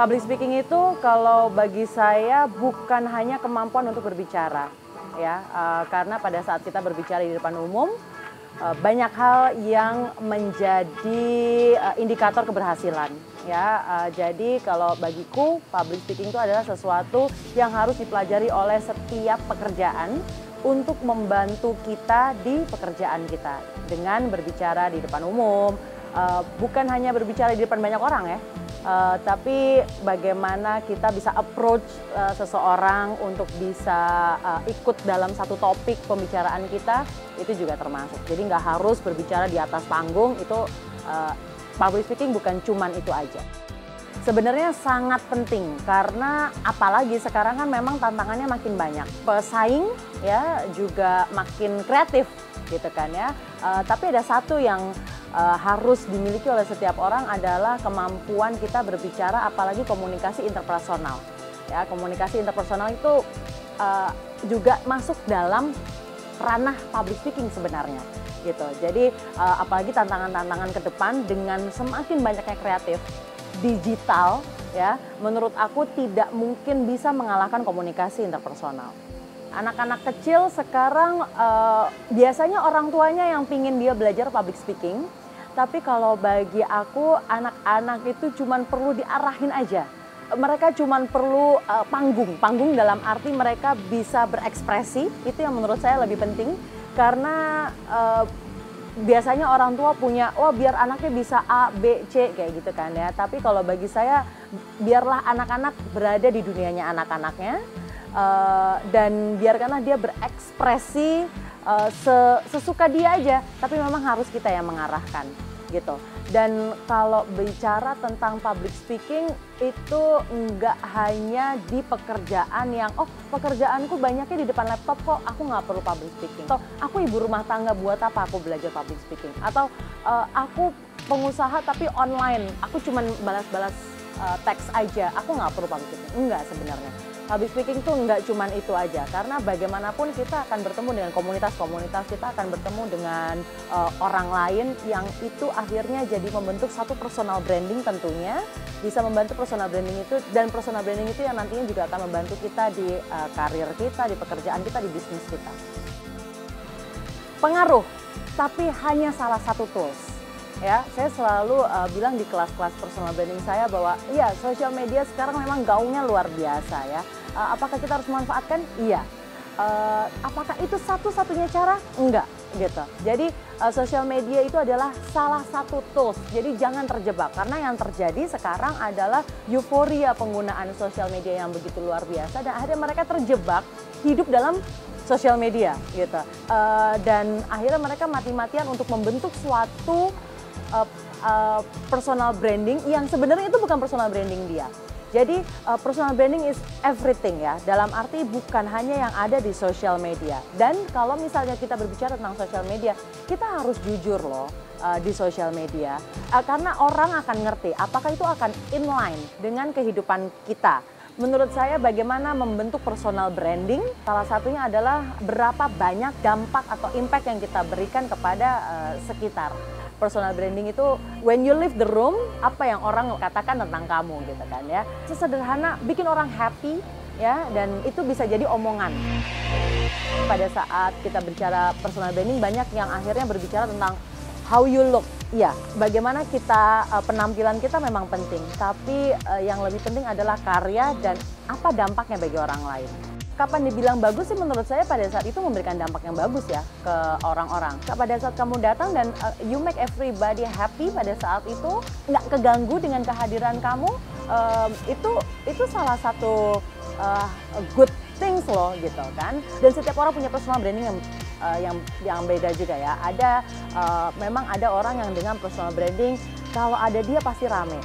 Public speaking itu kalau bagi saya bukan hanya kemampuan untuk berbicara, ya, uh, karena pada saat kita berbicara di depan umum uh, banyak hal yang menjadi uh, indikator keberhasilan, ya. Jadi kalau bagiku public speaking itu adalah sesuatu yang harus dipelajari oleh setiap pekerjaan untuk membantu kita di pekerjaan kita. Dengan berbicara di depan umum, bukan hanya berbicara di depan banyak orang ya, uh, tapi bagaimana kita bisa approach uh, seseorang untuk bisa uh, ikut dalam satu topik pembicaraan kita itu juga termasuk. Jadi nggak harus berbicara di atas panggung itu uh, public speaking bukan cuman itu aja. Sebenarnya sangat penting karena apalagi sekarang kan memang tantangannya makin banyak. Pesaing ya juga makin kreatif gitu kan ya. Uh, tapi ada satu yang uh, harus dimiliki oleh setiap orang adalah kemampuan kita berbicara apalagi komunikasi interpersonal. Ya, komunikasi interpersonal itu uh, juga masuk dalam ranah public speaking sebenarnya gitu. Jadi uh, apalagi tantangan-tantangan ke depan dengan semakin banyaknya kreatif digital ya, menurut aku tidak mungkin bisa mengalahkan komunikasi interpersonal. Anak-anak kecil sekarang uh, biasanya orang tuanya yang pingin dia belajar public speaking, tapi kalau bagi aku anak-anak itu cuma perlu diarahin aja. Mereka cuma perlu uh, panggung, panggung dalam arti mereka bisa berekspresi, itu yang menurut saya lebih penting. Karena uh, biasanya orang tua punya, wah oh, biar anaknya bisa A, B, C kayak gitu kan ya. Tapi kalau bagi saya biarlah anak-anak berada di dunianya anak-anaknya uh, dan biarkanlah dia berekspresi uh, sesuka dia aja, tapi memang harus kita yang mengarahkan gitu. Dan kalau bicara tentang public speaking itu nggak hanya di pekerjaan yang oh pekerjaanku banyaknya di depan laptop kok aku nggak perlu public speaking. Atau aku ibu rumah tangga buat apa aku belajar public speaking? Atau uh, aku pengusaha tapi online, aku cuma balas-balas uh, teks aja, aku nggak perlu public speaking. Enggak sebenarnya public speaking tuh nggak cuman itu aja. Karena bagaimanapun kita akan bertemu dengan komunitas-komunitas kita akan bertemu dengan uh, orang lain yang itu akhirnya jadi membentuk satu personal branding tentunya. Bisa membantu personal branding itu dan personal branding itu yang nantinya juga akan membantu kita di uh, karir kita di pekerjaan kita di bisnis kita. Pengaruh tapi hanya salah satu tools. Ya saya selalu uh, bilang di kelas-kelas personal branding saya bahwa iya sosial media sekarang memang gaungnya luar biasa ya uh, apakah kita harus memanfaatkan? Iya. Uh, apakah itu satu-satunya cara? Enggak, gitu. Jadi uh, sosial media itu adalah salah satu tools. Jadi jangan terjebak karena yang terjadi sekarang adalah euforia penggunaan sosial media yang begitu luar biasa dan akhirnya mereka terjebak hidup dalam sosial media, gitu. Uh, dan akhirnya mereka mati-matian untuk membentuk suatu uh, uh, personal branding yang sebenarnya itu bukan personal branding dia jadi uh, personal branding is everything ya. Dalam arti bukan hanya yang ada di social media. Dan kalau misalnya kita berbicara tentang social media, kita harus jujur loh uh, di social media. Uh, karena orang akan ngerti apakah itu akan inline dengan kehidupan kita. Menurut saya bagaimana membentuk personal branding salah satunya adalah berapa banyak dampak atau impact yang kita berikan kepada uh, sekitar. Personal branding itu when you leave the room apa yang orang katakan tentang kamu gitu kan ya. Sesederhana bikin orang happy ya dan itu bisa jadi omongan. Pada saat kita bicara personal branding banyak yang akhirnya berbicara tentang how you look ya bagaimana kita uh, penampilan kita memang penting tapi uh, yang lebih penting adalah karya dan apa dampaknya bagi orang lain kapan dibilang bagus sih menurut saya pada saat itu memberikan dampak yang bagus ya ke orang-orang. Pada saat kamu datang dan uh, you make everybody happy pada saat itu nggak keganggu dengan kehadiran kamu, um, itu itu salah satu uh, good things loh gitu kan. Dan setiap orang punya personal branding yang uh, yang yang beda juga ya. Ada uh, memang ada orang yang dengan personal branding kalau ada dia pasti rame.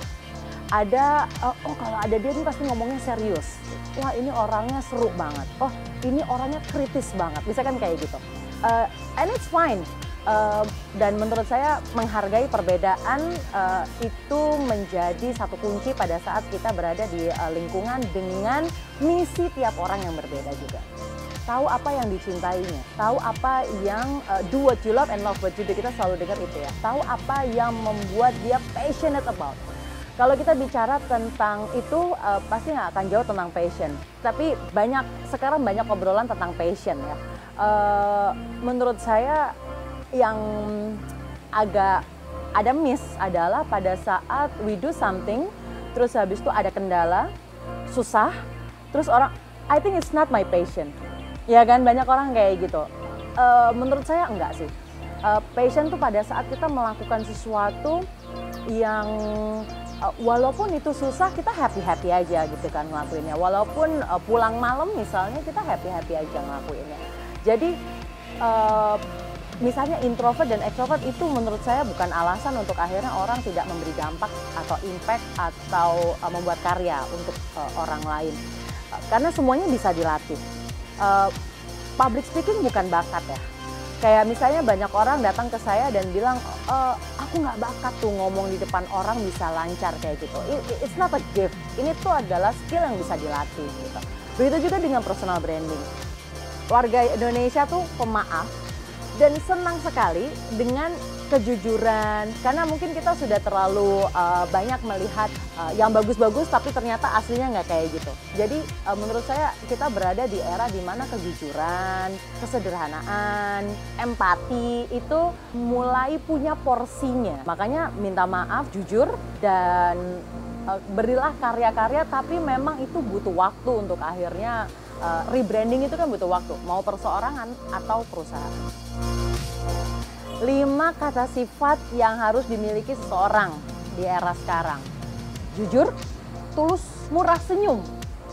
Ada uh, oh kalau ada dia ini pasti ngomongnya serius. Wah ini orangnya seru banget. Oh ini orangnya kritis banget. Bisa kan kayak gitu. Uh, and it's fine. Uh, dan menurut saya menghargai perbedaan uh, itu menjadi satu kunci pada saat kita berada di uh, lingkungan dengan misi tiap orang yang berbeda juga. Tahu apa yang dicintainya, tahu apa yang uh, do what you love and love what you do. Kita selalu dengar itu ya. Tahu apa yang membuat dia passionate about Kalau kita bicara tentang itu uh, pasti nggak akan jauh tentang passion. Tapi banyak sekarang banyak obrolan tentang passion ya. Uh, menurut saya yang agak ada miss adalah pada saat we do something, terus habis itu ada kendala, susah, terus orang I think it's not my passion. Ya kan banyak orang kayak gitu. Uh, menurut saya enggak sih. Uh, passion tuh pada saat kita melakukan sesuatu yang uh, walaupun itu susah kita happy happy aja gitu kan ngelakuinnya walaupun uh, pulang malam misalnya kita happy happy aja ngelakuinnya jadi uh, misalnya introvert dan extrovert itu menurut saya bukan alasan untuk akhirnya orang tidak memberi dampak atau impact atau membuat karya untuk orang lain karena semuanya bisa dilatih uh, public speaking bukan bakat ya. Kayak misalnya banyak orang datang ke saya dan bilang e, aku nggak bakat tuh ngomong di depan orang bisa lancar kayak gitu. It's not a gift. Ini tuh adalah skill yang bisa dilatih gitu. Begitu juga dengan personal branding. Warga Indonesia tuh pemaaf dan senang sekali dengan kejujuran. Karena mungkin kita sudah terlalu uh, banyak melihat uh, yang bagus-bagus tapi ternyata aslinya nggak kayak gitu. Jadi uh, menurut saya kita berada di era di mana kejujuran kesederhanaan empati itu mulai punya porsinya. Makanya minta maaf jujur dan uh, berilah karya-karya tapi memang itu butuh waktu untuk akhirnya uh, rebranding itu kan butuh waktu. Mau perseorangan atau perusahaan lima kata sifat yang harus dimiliki seseorang di era sekarang. Jujur, tulus, murah senyum,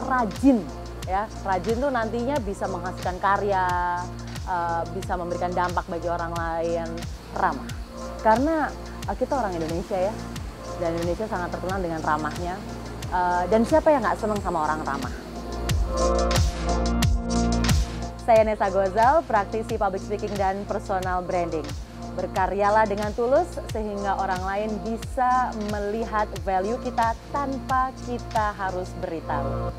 rajin. Ya, rajin tuh nantinya bisa menghasilkan karya, uh, bisa memberikan dampak bagi orang lain, ramah. Karena uh, kita orang Indonesia ya, dan Indonesia sangat terkenal dengan ramahnya. Uh, dan siapa yang nggak seneng sama orang ramah? Saya Nesa Gozal, praktisi public speaking dan personal branding. Berkaryalah dengan tulus sehingga orang lain bisa melihat value kita tanpa kita harus beritahu.